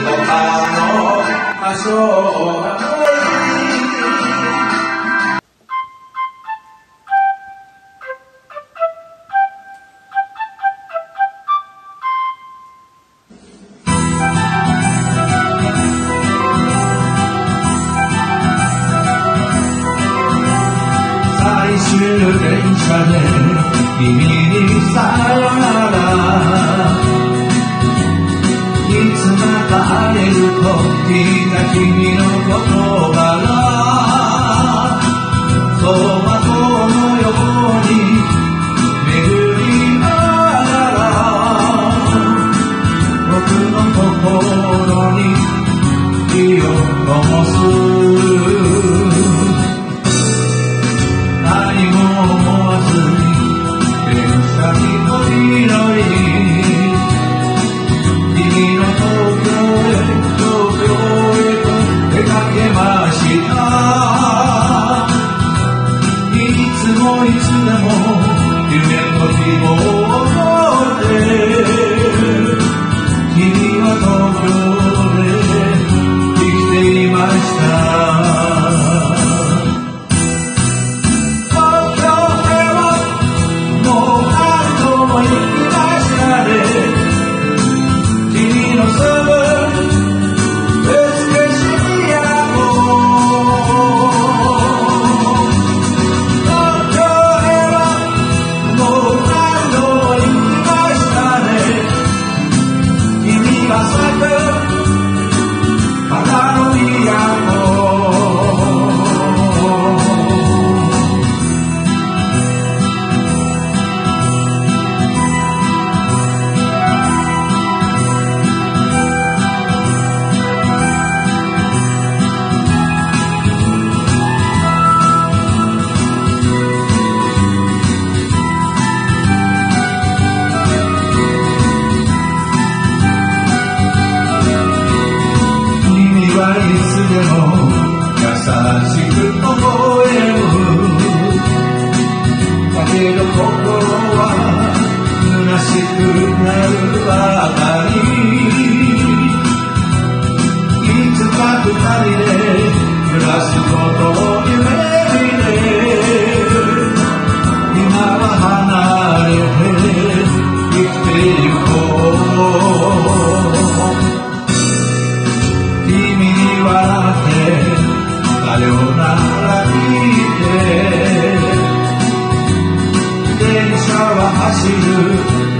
동방어 하소 사랑하라. 心に火を灯す何も思わずに電車に飛び乗君の東京へ東京へと出かけましたいつもいつでも夢と希望を持ってけど心は虚しくなるばかりいつか二人で暮らすことを夢見て今は離れて生きてゆこう君に笑ってさよなら見て。acıyı